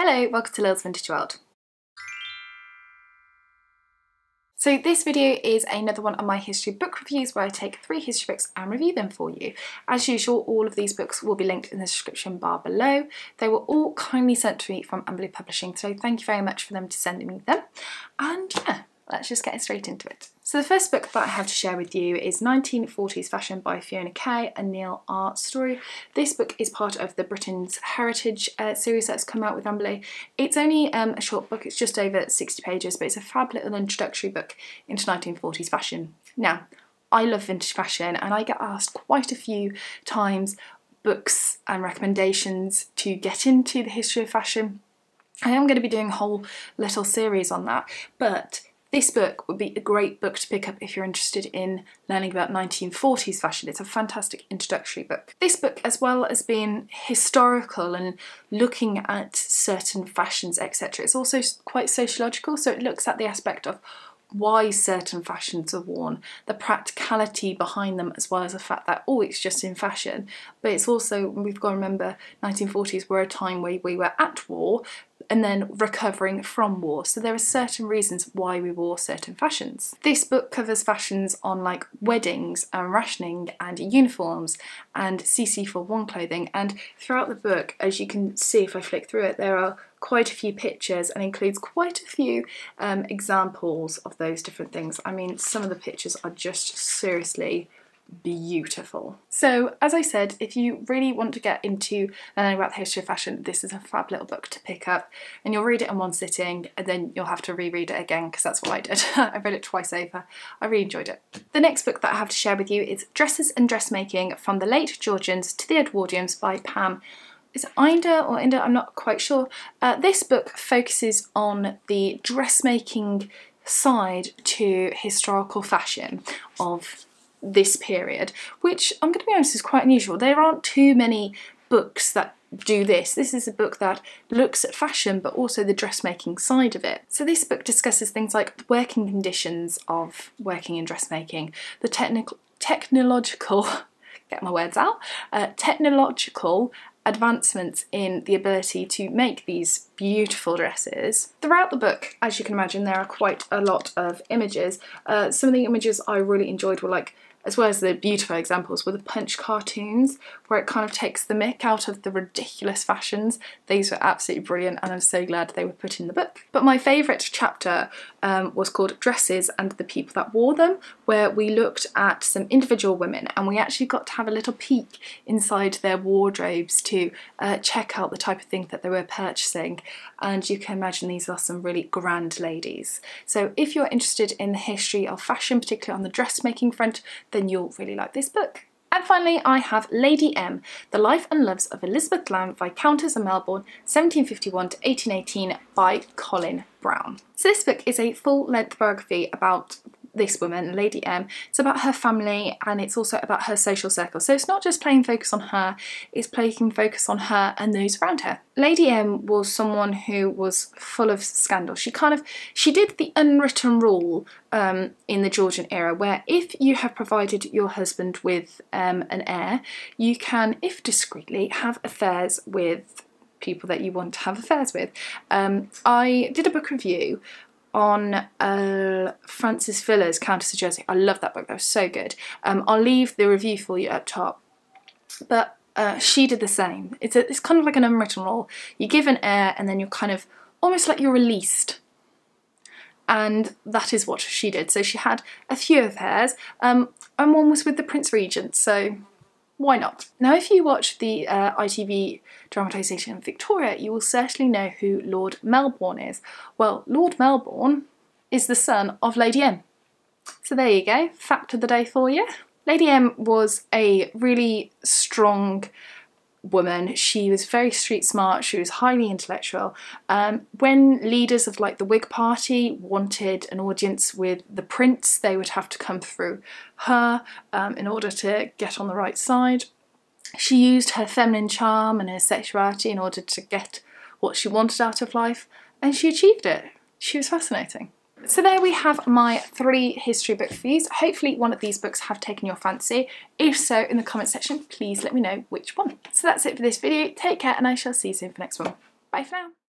Hello, welcome to Lil's Vintage World. So this video is another one of my history book reviews where I take three history books and review them for you. As usual, all of these books will be linked in the description bar below. They were all kindly sent to me from Amberley Publishing, so thank you very much for them to send me them. And yeah, let's just get straight into it. So the first book that I have to share with you is 1940s Fashion by Fiona Kay and Neil R. Storey. This book is part of the Britain's Heritage uh, series that's come out with Amberley. It's only um, a short book, it's just over 60 pages, but it's a fab little introductory book into 1940s fashion. Now, I love vintage fashion and I get asked quite a few times books and recommendations to get into the history of fashion. I am going to be doing a whole little series on that, but this book would be a great book to pick up if you're interested in learning about 1940s fashion. It's a fantastic introductory book. This book, as well as being historical and looking at certain fashions, etc., it's also quite sociological, so it looks at the aspect of why certain fashions are worn, the practicality behind them, as well as the fact that, oh, it's just in fashion. But it's also, we've got to remember, 1940s were a time where we were at war, and then recovering from war. So there are certain reasons why we wore certain fashions. This book covers fashions on like weddings and rationing and uniforms and CC41 clothing and throughout the book, as you can see if I flick through it, there are quite a few pictures and includes quite a few um, examples of those different things. I mean, some of the pictures are just seriously beautiful. So as I said, if you really want to get into learning about the history of fashion, this is a fab little book to pick up and you'll read it in one sitting and then you'll have to reread it again because that's what I did. I read it twice over. I really enjoyed it. The next book that I have to share with you is Dresses and Dressmaking from the Late Georgians to the Edwardians by Pam is it Inder or Inder? I'm not quite sure. Uh, this book focuses on the dressmaking side to historical fashion of this period, which I'm going to be honest is quite unusual. There aren't too many books that do this. This is a book that looks at fashion but also the dressmaking side of it. So this book discusses things like the working conditions of working in dressmaking, the technical technological get my words out, uh, technological advancements in the ability to make these beautiful dresses. Throughout the book, as you can imagine, there are quite a lot of images. Uh, some of the images I really enjoyed were like as well as the beautiful examples, were the Punch cartoons, where it kind of takes the mick out of the ridiculous fashions. These were absolutely brilliant, and I'm so glad they were put in the book. But my favourite chapter um, was called Dresses and the People That Wore Them, where we looked at some individual women and we actually got to have a little peek inside their wardrobes to uh, check out the type of thing that they were purchasing. And you can imagine these are some really grand ladies. So if you're interested in the history of fashion, particularly on the dressmaking front, then you'll really like this book. And finally, I have Lady M, The Life and Loves of Elizabeth Lamb, Viscountess of Melbourne, 1751 to 1818 by Colin Brown. So this book is a full-length biography about this woman, Lady M. It's about her family and it's also about her social circle. So it's not just playing focus on her, it's playing focus on her and those around her. Lady M was someone who was full of scandal. She kind of, she did the unwritten rule um, in the Georgian era where if you have provided your husband with um, an heir, you can, if discreetly, have affairs with people that you want to have affairs with. Um, I did a book review on uh, Villiers, Countess of Jersey. I love that book, that was so good. Um, I'll leave the review for you up top. But uh, she did the same. It's, a, it's kind of like an unwritten rule. You give an heir and then you're kind of almost like you're released. And that is what she did. So she had a few affairs, um, and one was with the Prince Regent. So why not? Now, if you watch the uh, ITV dramatisation Victoria, you will certainly know who Lord Melbourne is. Well, Lord Melbourne is the son of Lady M. So there you go, fact of the day for you. Lady M was a really strong woman. She was very street smart, she was highly intellectual. Um, when leaders of like the Whig Party wanted an audience with the prince, they would have to come through her um, in order to get on the right side. She used her feminine charm and her sexuality in order to get what she wanted out of life, and she achieved it. She was fascinating. So there we have my three history book reviews. Hopefully one of these books have taken your fancy. If so, in the comment section, please let me know which one. So that's it for this video. Take care and I shall see you soon for the next one. Bye for now.